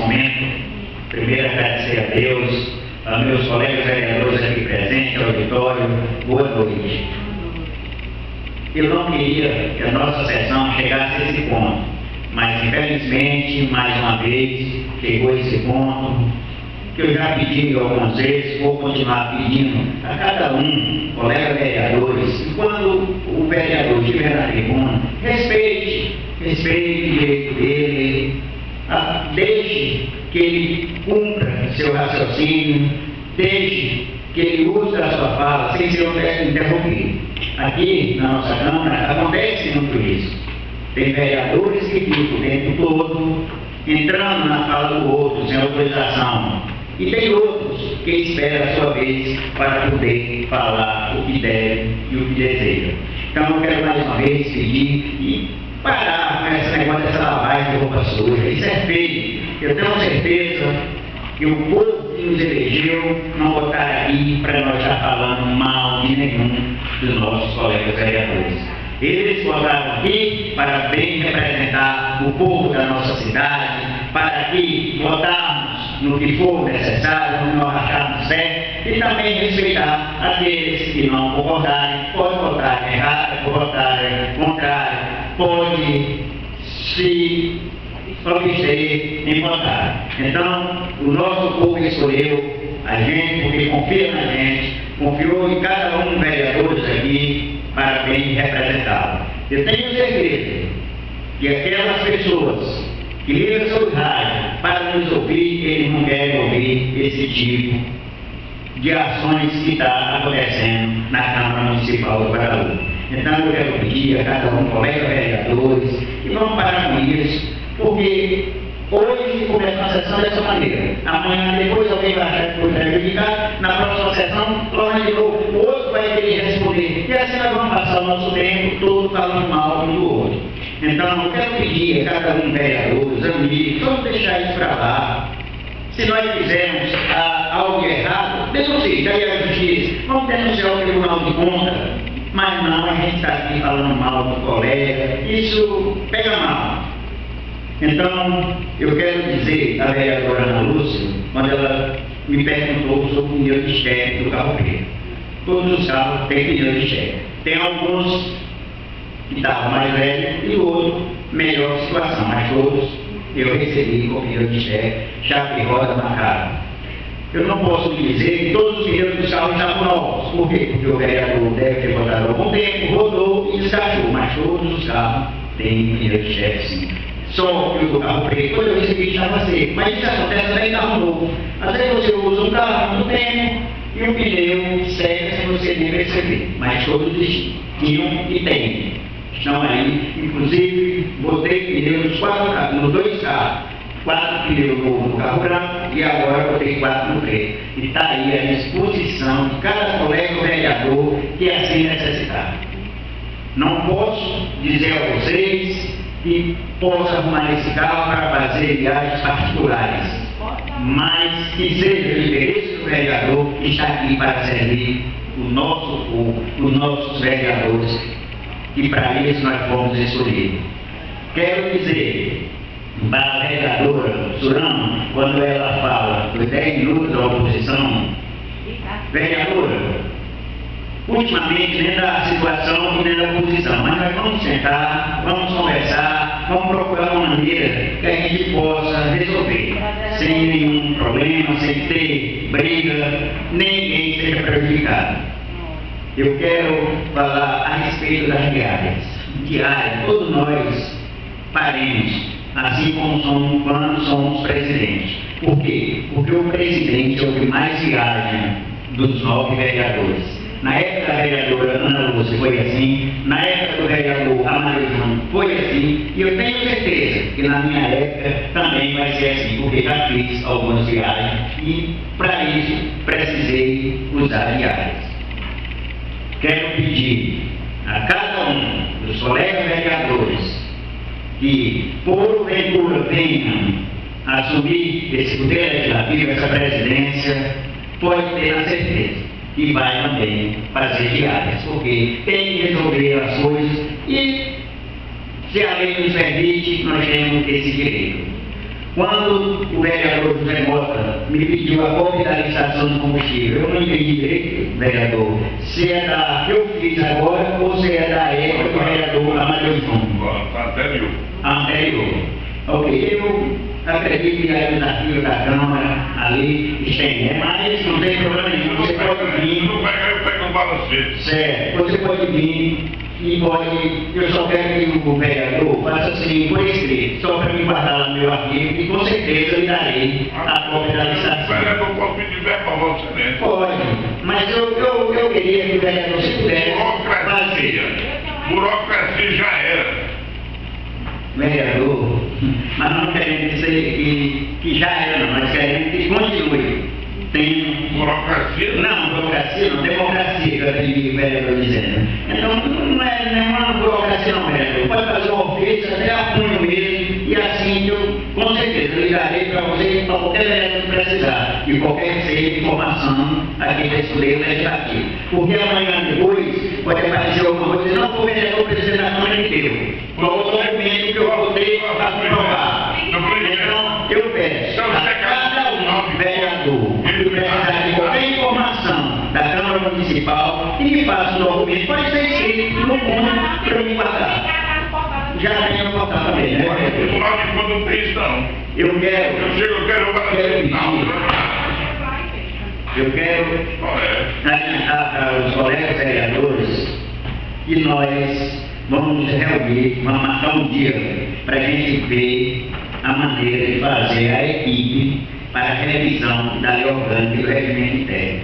momento, primeiro agradecer a Deus, a meus colegas vereadores aqui presentes, ao auditório, boa noite. Eu não queria que a nossa sessão chegasse a esse ponto, mas infelizmente, mais uma vez, chegou a esse ponto que eu já pedi algumas vezes, vou continuar pedindo a cada um, colega vereadores, que quando o vereador estiver na tribuna, respeite, respeite o direito dele, que ele cumpra seu raciocínio, deixe que ele use a sua fala sem ser interrompido. Aqui na nossa Câmara acontece muito isso. Tem vereadores que ficam o tempo todo entrando na fala do outro sem autorização. E tem outros que esperam a sua vez para poder falar o que deve e o que deseja. Então eu quero mais uma vez pedir e parar com esse negócio dessa lavagem de roupa suja. Isso é feio. Eu tenho certeza que o povo que nos elegeu não votará aqui para nós estar falando mal de nenhum dos nossos colegas vereadores. Eles votaram aqui para bem representar o povo da nossa cidade, para que votarmos no que for necessário, no que nós acharmos certo, e também respeitar aqueles que não concordarem, podem votar errado, votarem contrário, pode se obter em votar. Então, o nosso povo escolheu a gente porque confia na gente, confiou em cada um dos vereadores aqui para bem representá-lo. Eu tenho certeza que aquelas pessoas que ligam seu rádio para nos ouvir, eles não querem ouvir esse tipo de ações que está acontecendo na Câmara Municipal do Paraú. Então eu quero pedir a cada um, colega vereadores, que vão parar com isso, porque hoje começa a sessão dessa maneira. Amanhã, depois alguém vai achar que foi prejudicar, na próxima sessão, torna de novo, o outro vai querer responder. E assim nós vamos passar o nosso tempo todo falando mal um do outro. Então eu quero pedir a cada um vereadores, amigos, vamos deixar isso para lá. Se nós fizermos ah, algo errado, denuncie, daí a justiça, vamos denunciar o Tribunal de Contas, mas não, a gente está aqui falando mal do colega, isso pega mal. Então, eu quero dizer à vereadora Ana Lúcia, quando ela me perguntou sobre o pneu de cheque do carro preto. Todos os carros têm pneu de cheque. Tem alguns que estavam mais velhos e outros melhor situação, mas todos eu recebi com pneu de cheque, chave roda marcada. Eu não posso dizer que todos os pneus dos carros estavam novos. Por quê? Porque o vereador deve ter votado algum tempo, rodou e descachou, mas todos os carros têm pneu de cheque sim. Só que o carro preto, quando eu recebi, estava seco. Mas isso acontece também em carro novo. Às vezes você usa um carro muito tempo e o pneu seca sem você nem perceber. Mas todos tinham e têm. Estão aí, inclusive, botei pneu nos quatro nos dois carros quatro pneus no carro branco e agora botei quatro no preto. E está aí à disposição de cada colega vereador que assim necessitar. Não posso dizer a vocês que possa arrumar esse carro para fazer viagens particulares, mas que seja o interesse do vereador que está aqui para servir o nosso povo, os nossos vereadores, e para isso nós fomos escolhidos. Quero dizer para a vereadora Surama, quando ela fala dos 10 minutos da oposição, vereadora, ultimamente nem da situação e nem da oposição, mas nós vamos sentar, vamos conversar, vamos procurar uma maneira que a gente possa resolver, sem nenhum problema, sem ter briga, ninguém seja prejudicado. Eu quero falar a respeito das diárias. Diárias, todos nós paremos assim como somos quando somos presidentes. Por quê? Porque o presidente é o que mais viaja dos nove vereadores. Na época da vereadora Ana Lúcia foi assim, na época do vereador Amarilson foi assim, e eu tenho certeza que na minha época também vai ser assim, porque já fiz algumas viagens e para isso precisei usar viagens. Quero pedir a cada um dos colegas vereadores que porventura venham assumir esse poder legislativo, essa presidência, pode ter a certeza que vai também fazer diárias, porque tem que resolver as coisas e, se a lei nos permite, nós temos esse direito. Quando o vereador José Mota me pediu a comercialização do combustível, eu não entendi direito, vereador, se é da que eu fiz agora ou se é da época do vereador Amadeu Júnior. Anterior. Anterior. Eu acredito que é o desafio da Câmara ali estender, mas não tem problema nenhum, você pode vir. Eu pego um balancete. Certo, você pode vir e pode. Eu só quero que o vereador faça assim por escrito, só para me guardar lá no meu arquivo e com certeza lhe darei a cópia da O licitação. vereador pode pedir verba para Vossa Excelência. Pode, mas eu, eu, eu queria que o vereador, se pudesse, Burocracia. fazer. Burocracia já era. Vereador, mas não queremos dizer que, que já era, não, nós queremos que continue. Tem Burocracia. Não, burocracia não, democracia que eu aprendi vereador dizendo. Então não é nenhuma burocracia não, vereador. Pode fazer uma ofício até a punho mesmo, e assim eu com certeza ligarei para você para qualquer vereador que precisar, e qualquer que seja de informação aqui desse poder legislativo. Porque amanhã depois pode aparecer alguma coisa, não o vereador presidente da Câmara deu. Qual o documento que eu votei eu peço a cada um vereador que precisar de qualquer informação da Câmara Municipal e me faça um documento, pode ser escrito no mundo para me guardar. Já tenho votado também, né? Não tem. Eu quero, Eu chego, eu quero o balancete. Não. eu quero adiantar para os colegas vereadores que nós vamos nos reunir, vamos marcar um dia para a gente ver a maneira de fazer a equipe para a revisão da lei orgânica do regimento interno.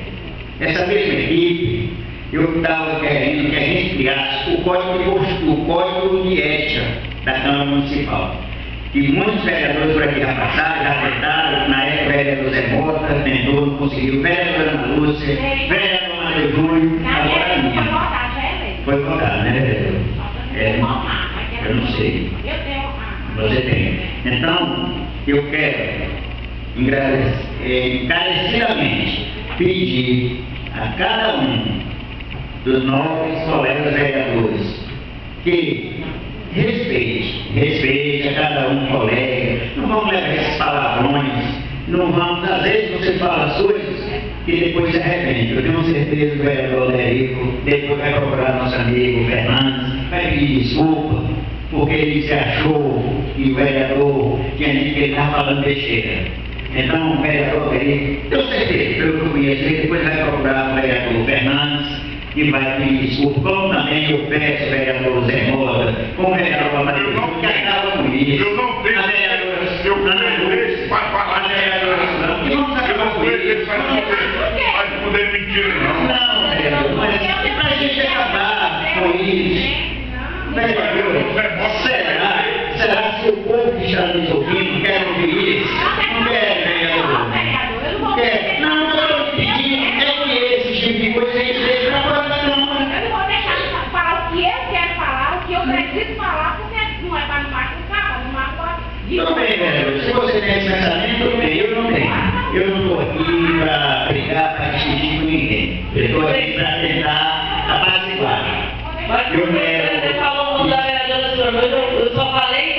Essa mesma equipe, eu estava querendo que a gente criasse o código de, postura, o código de ética da Câmara Municipal. E muitos vereadores por aqui já passaram, já tentaram, na época o vereador Zé Mota tentou, não conseguiu, vereador Ana Lúcia, vereador Mário Júnior, agora a minha. Foi votado, né, vereador? É, eu não sei. Você tem. Então, eu quero eh, encarecidamente pedir a cada um dos nobres colegas vereadores que respeite, respeite a cada um colega, não vamos levar esses palavrões, não vamos, às vezes você fala as que depois se arrepende. Eu tenho certeza que o vereador Lerico depois vai procurar nosso amigo Fernandes, vai pedir desculpa, porque ele se achou que o vereador tinha dito que ele estava falando besteira. Então, o vereador Lerico, tenho certeza, pelo que eu conheço, ele depois vai procurar o vereador Fernandes e vai pedir desculpa, como também eu peço ao vereador Zé Moura, como o vereador Amadeu, que acaba com isso. Eu não tenho. A vereadora Eu Ana não Lúcia, deixo para falar. a vereadora Suzana, e vamos Eu acabar não com vejo ele isso. faz Mas não. Não, vereador, mas para a gente acabar com isso, será, será que o povo que está nos ouvindo quer ouvir isso? Não quer. Não quer. Não, eu estou pedindo é que esse tipo de coisa a gente deixa. Eu não vou deixar de falar o que eu quero falar, o que eu preciso falar, porque não é não não. Tudo bem. Se você tem esse pensamento. Eu não tenho. Eu não estou aqui para brigar, para discutir com ninguém. Eu estou aqui para tentar apaziguar. Mas Eu você quero- falou o nome da vereadora eu só falei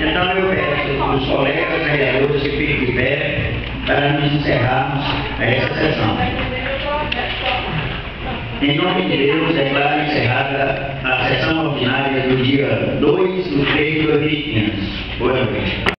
Então eu peço os colegas vereadores que fiquem de pé para nos encerrarmos essa sessão. Em nome de Deus, declaro encerrada a sessão ordinária do dia 2 de 3 de 2015. Boa noite.